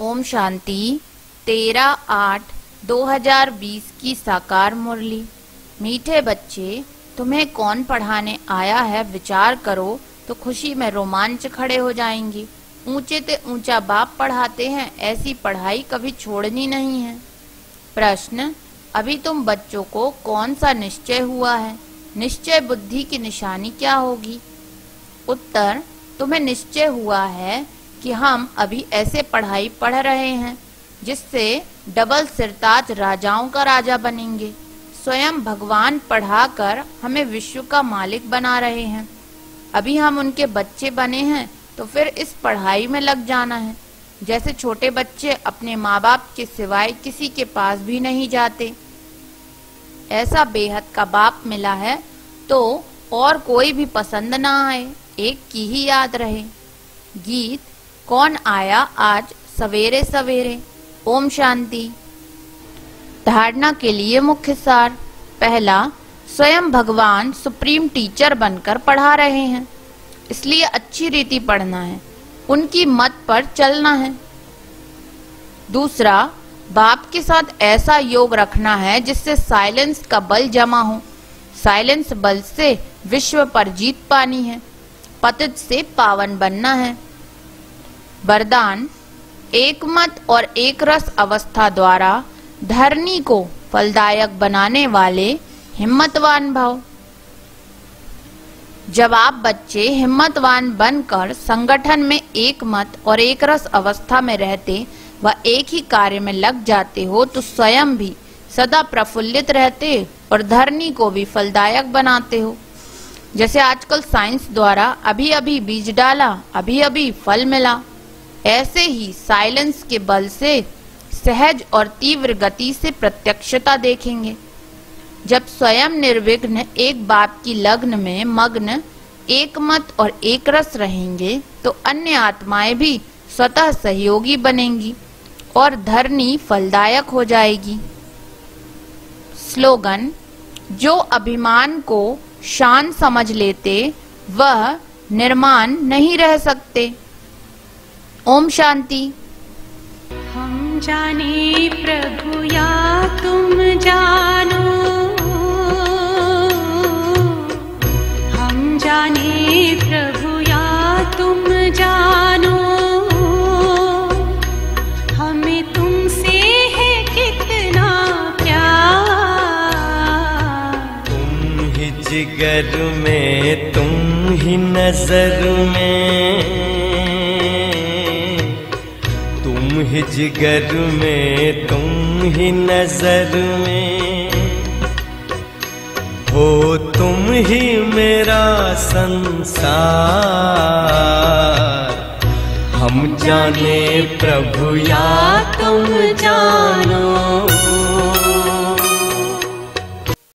ओम शांति, तेरह आठ 2020 की साकार मुरली। मीठे बच्चे, तुम्हें कौन पढ़ाने आया है? विचार करो तो खुशी में रोमांच खड़े हो जाएँगे। ऊँचे ते ऊँचा बाप पढ़ाते हैं, ऐसी पढ़ाई कभी छोड़नी नहीं है। प्रश्न, अभी तुम बच्चों को कौन सा निश्चय हुआ है? निश्चय बुद्धि की निशानी क्या होगी? उत्तर, तुम्हें निश्चय हुआ है कि हम अभी ऐसे पढ़ाई पढ़ रहे हैं जिससे डबल सिरताज राजाओं का राजा बनेंगे। स्वयं भगवान पढ़ाकर हमें विश्व का मालिक बना रहे हैं। अभी हम उनके बच्चे बने हैं तो फिर इस पढ़ाई में लग जाना है। जैसे छोटे बच्चे अपने माँ बाप के सिवाय किसी के पास भी नहीं जाते। ऐसा बेहद का बाप मिला है तो और कोई भी पसंद ना आए, एक की ही याद रहे। गीत कौन आया आज सवेरे सवेरे? ओम शांति। धारणा के लिए मुख्य सार। पहला, स्वयं भगवान सुप्रीम टीचर बनकर पढ़ा रहे हैं। इसलिए अच्छी रीति पढ़ना है। उनकी मत पर चलना है। दूसरा, बाप के साथ ऐसा योग रखना है जिससे साइलेंस का बल जमा हो। साइलेंस बल से विश्व पर जीत पानी है। पतित से पावन बनना है। वरदान एक मत और एक रस अवस्था द्वारा धरनी को फलदायक बनाने वाले हिम्मतवान भाव। जब आप बच्चे हिम्मतवान बनकर संगठन में एक मत और एक रस अवस्था में रहते व एक ही कार्य में लग जाते हो तो स्वयं भी सदा प्रफुल्लित रहते और धरनी को भी फलदायक बनाते हो। जैसे आजकल साइंस द्वारा अभी अभी बीज डाला अभी अभी फल मिला। ऐसे ही साइलेंस के बल से सहज और तीव्र गति से प्रत्यक्षता देखेंगे। जब स्वयं निर्विघ्न एक बाप की लग्न में मग्न, एकमत और एक रस रहेंगे तो अन्य आत्माएँ भी स्वतः सहयोगी बनेंगी और धरनी फलदायक हो जाएगी। स्लोगन, जो अभिमान को शान समझ लेते, वह निर्माण नहीं रह सकते। ओम शांति। हम जाने प्रभु या तुम जानो। हम जाने प्रभु या तुम जानो। हमें तुमसे है कितना प्यार। तुम ही जिगर में तुम ही नज़र में। तुम ही जिगर में, तुम ही नज़र में। हो तुम ही मेरा संसार। हम जाने प्रभु या तुम जानो।